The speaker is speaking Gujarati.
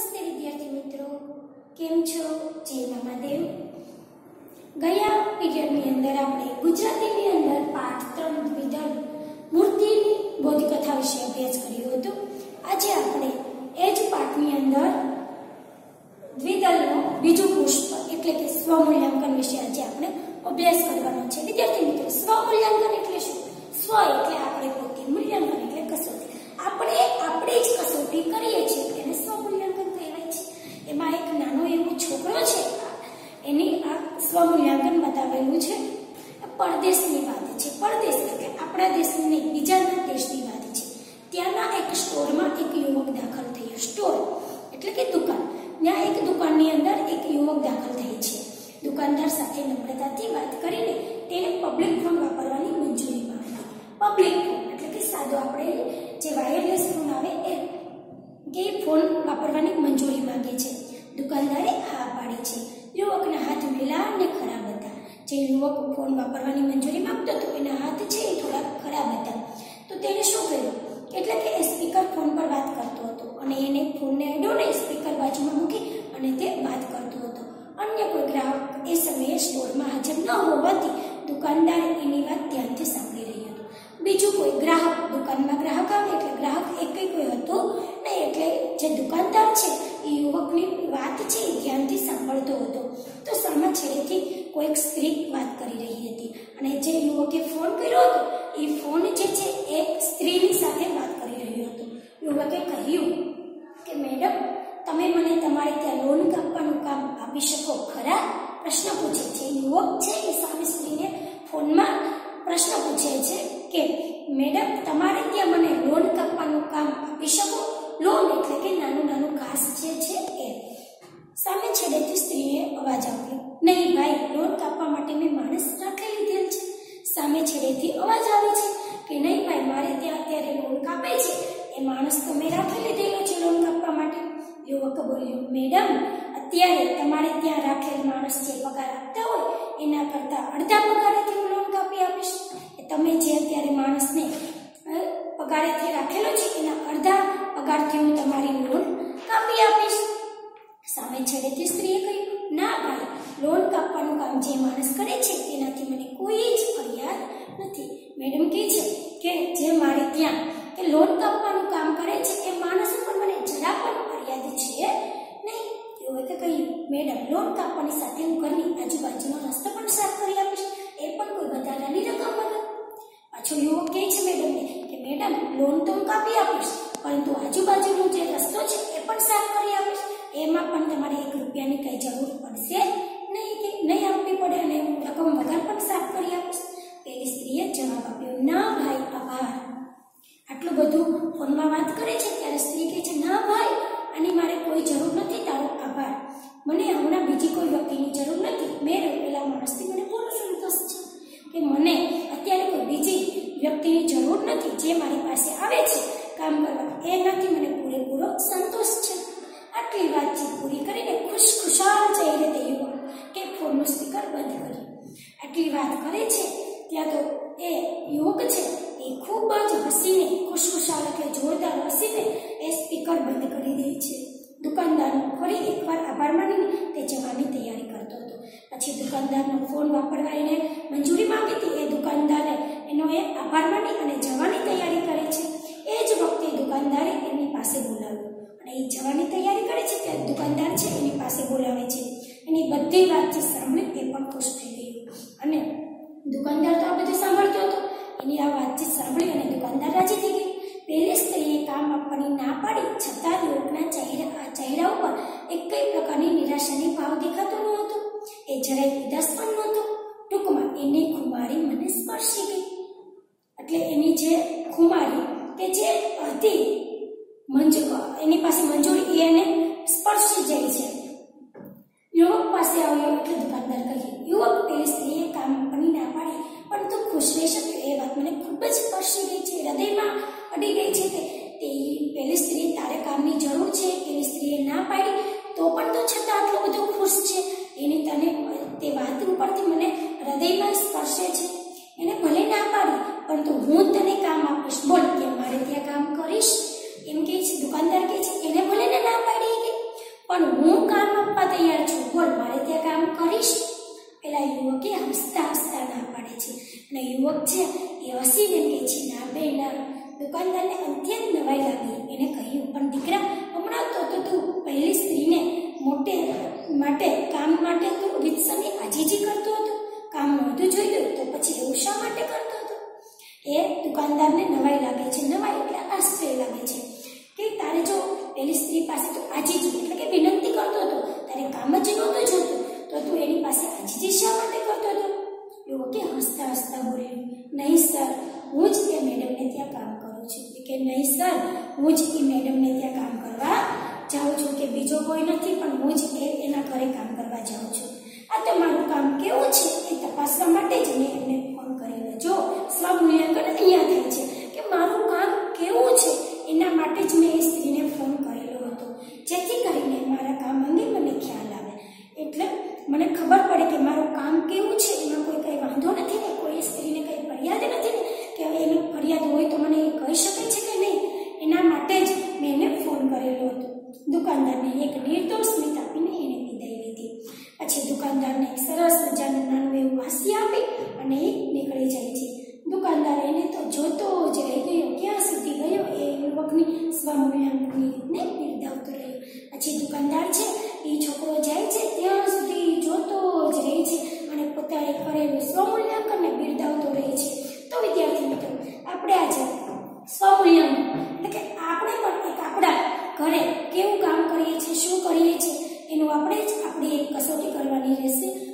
નમસ્તે વિદ્યાર્થી મિત્રો. કેમ છો? જય મહાદેવ ગયા પીરિયડની અંદર આપણે ગુજરાતીની અંદર પાઠ ત્રણ વિધર મૂર્તિની બોધકથા વિશે અભ્યાસ કર્યો હતો. આજે આપણે એ જ પાઠની અંદર દ્વિદલનો બીજું પુષ્પ એટલે કે સ્વમૂલ્યાંકન વિશે આજે આપણે અભ્યાસ કરવાનો છે. વિદ્યાર્થી મિત્રો, સ્વમૂલ્યાંકન એટલે શું સ્વ એટલે આપણે પોતે મૂલ્યાંકન એટલે કસોટી આપણે આપણે જ કસોટી કરીએ છીએ એને સ્વમૂલ્યાંકન કહેવાય છે એમાં એક નાનો એવો છોકરો છે એની આ સ્વમૂલ્યાંકન બતાવેલું છે પરદેશની વાત છે પરદેશ એટલે કે આપણા દેશની બીજાના દેશની વાત છે. ત્યાંના એક સ્ટોરમાં એક યુવક દાખલ થયો. સ્ટોર એટલે કે દુકાન. ત્યાં એક દુકાનની અંદર એક યુવક દાખલ થઈ છે. દુકાનદાર સાથે નમ્રતાથી વાત કરીને તેને પબ્લિક ફોન વાપરવાની મંજૂરી માંગી. પબ્લિક એટલે કે સાદો આપણે જે વાયરલેસ ફોન આવે એ કે ફોન વાપરવાની મંજૂરી માંગે છે. દુકાનદારે હા પાડી છે. યુવકના હાથ મેલા અને ખરાબ હતા. જે યુવક ફોન વાપરવાની મંજૂરી માંગતો હતો, એના હાથ છે એ ખરાબ હતા. તો તેણે શું કર્યું? એટલે કે એ સ્પીકર ફોન પર વાત કરતો હતો અને એને ફોનને અડ્યો ને સ્પીકર બાજુમાં મૂકી અને તે વાત કરતો હતો. અન્ય કોઈ ગ્રાહક એ સમયે સ્ટોરમાં હાજર ન હોવાથી દુકાનદાર એની વાત ધ્યાનથી સાંભળી રહ્યો હતો. બીજું કોઈ ગ્રાહક દુકાનમાં ગ્રાહક આવે એટલે ગ્રાહક એક કોઈ હતો નહીં એટલે જે દુકાનદાર છે એ યુવકની વાત છે એ ધ્યાનથી સાંભળતો હતો. તો સામા છેડેથી કોઈક સ્ત્રી વાત કરી રહી હતી અને જે યુવકે ફોન કર્યો હતો એ ફોન જે છે એ સ્ત્રીની સાથે વાત કરી રહ્યો હતો. યુવકે કહ્યું કે, મેડમ, તમે મને તમારે ત્યાં લોન કાપવાનું કામ આપી શકો ખરા? પ્રશ્ન પૂછે છે. યુવક છે એ સામે સ્ત્રીને ફોનમાં પ્રશ્ન પૂછે છે કે, મેડમ, તમારે ત્યાં મને લોન કાપવાનું કામ આપી શકો લોન એટલે કે નાનું નાનું ઘાસ જે છે એ સામે છેડેથી સ્ત્રીએ અવાજ આવ્યો નહીં ભાઈ લોન કાપવા માટે મેં માણસ રાખી લીધેલ છે સામે છેડેથી અવાજ આવે છે કે નહીં ભાઈ મારે ત્યાં કાપે છે. એ માણસ તો મેં રાખી લીધેલો છે લોન કાપવા માટે. યુવક બોલ્યો, મેડમ, અત્યારે તમારે ત્યાં રાખેલ માણસ જે પગાર આપતા હોય, એના કરતાં અડધા પગારેથી હું લોન કાપી આપીશ તમે જે અત્યારે માણસને પગારેથી રાખેલો છે, એના અડધા પગારથી હું તમારી લોન કાપી આપીશ. સામે છેડેથી સ્ત્રીએ કહ્યું, ના ભાઈ લોન કાપવાનું કામ જે માણસ કરે છે, તેનાથી મને કોઈ જ ફરિયાદ નથી. મેડમ કહે છે કે જે મારે ત્યાં કે લોન કાપવાનું કામ કરે છે એ માણસ ઉપર મને જરા પણ ફરિયાદ છે નહીં યુવકે કહ્યું મેડમ લોન કાપવાની સાથે હું ઘરની આજુબાજુનો રસ્તો પણ સાફ કરી આપીશ એ પણ કોઈ વધારાની રકમ વગર પાછો યુવક કહે છે, મેડમને, કે મેડમ લોન તો હું કાપી આપીશ, પરંતુ આજુબાજુનો જે રસ્તો છે, એ પણ સાફ કરી આપીશ. એમાં પણ તમારે એક રૂપિયાની કઈ જરૂર પડશે નહીં કે નહીં આપવી પડે અને હું રકમ વગર પણ સાફ કરી આપીશ. પેલી સ્ત્રીએ જવાબ આપ્યો, ના ભાઈ, આભાર. આટલું બધું ફોનમાં વાત કરે છે, ત્યારે સ્ત્રી કહે છે, ના ભાઈ, આની મારે કોઈ જરૂર નથી, તારો આભાર. મને હમણાં બીજી કોઈ વ્યક્તિની જરૂર નથી. મેં પેલા માણસથી મને પૂરો સંતોષ છે? કે મને વ્યક્તિની જરૂર નથી જે મારી પાસે આવે છે કામ કરવા. એ નથી મને પૂરેપૂરો સંતોષ છે. આટલી વાતચીત પૂરી કરીને ખુશ ખુશાલ જઈને તે યુવક કે ફોનનું સ્પીકર બંધ કર્યું આટલી વાત કરે છે ત્યાં તો એ યુવક છે એ ખૂબ જ હસીને, ખુશખુશાલ એટલે જોરદાર હસીને એ સ્પીકર બંધ કરી દે છે. દુકાનદારનો ફરી એકવાર આભાર માનીને તે જવાની તૈયારી કરતો હતો. પછી દુકાનદારનો ફોન વાપરવા એને મંજૂરી માંગી હતી. એ દુકાનદારે એનો એ આભાર માની અને જવાની તૈયારી કરે છે. એ જ વખતે દુકાનદારે એની પાસે બોલાવ્યો. અને એ જવાની તૈયારી કરે છે ત્યારે દુકાનદાર છે એની પાસે બોલાવે છે. એની બધી વાતચીત સાંભળી એ પણ ખુશ થઈ ગયો. અને દુકાનદાર તો આ બધું સાંભળતો હતો. એની આ વાતચીત સાંભળી અને દુકાનદાર રાજી થઈ ગઈ પેલી સ્ત્રીએ કામ આપવાની ના પાડી, છતાં લોકના ચહેરા ચહેરા ઉપર એક કઈ પ્રકારની નિરાશાની ભાવ દેખાતો ન હતો. એ જરાય ઉદાસ પણ નહોતો ટૂંકમાં એની ખુમારી મને સ્પર્શી ગઈ એટલે એની જે ખુમારી કે જે હતી મંજુ એની પાસે મંજૂરી એ એને સ્પર્શી જાય છે. યુવક પાસે આવ્યો એટલે દુકાનદાર કહ્યું યુવક, પેલી સ્ત્રીએ કામ પણ ના પાડી, પણ તું ખુશ રહી શક્યો એ વાત મને ખૂબ જ સ્પર્શી ગઈ છે, હૃદયમાં અડી ગઈ છે કે તે પેલી સ્ત્રી તારે કામની જરૂર છે, પેલી સ્ત્રીએ ના પાડી, તો પણ તો છતાં આટલો બધો ખુશ છે. એની તને તે વાત ઉપરથી મને હૃદયમાં સ્પર્શે છે. એને ભલે ના પાડી પરંતુ હું તને o સર, હું જ એ મેડમને ત્યાં કામ કરું છું. કે નહીં સર, હું જ એ મેડમને ત્યાં કામ કરવા જાઉં છું કે બીજો કોઈ નથી, પણ હું જ એના ઘરે કામ કરવા જાઉં છું. આ તો મારું કામ કેવું છે? એ તપાસવા માટે જ મેં બજારને સરસ મજાનું નાનું એવું હાસ્ય આપી અને એ નીકળી જાય છે. દુકાનદાર એને તો જોતો જ રહી ગયો. ક્યાં સુધી ગયો? એ યુવકની સ્વામિનારાયણની રીતને બિરદાવતો રહ્યો. પછી દુકાનદાર છે, એ છોકરો જાય છે, ત્યાં સુધી જોતો જ રહે છે અને પોતાએ કરેલું સ્વમૂલ્યાંકનને બિરદાવતો રહે છે. તો વિદ્યાર્થી મિત્રો, આપણે આજે સ્વમૂલ્યાંકન એટલે કે આપણે પણ એક આપણા ઘરે કેવું કામ કરીએ છીએ, શું કરીએ છીએ, એનું આપણે જ આપણે રહેશે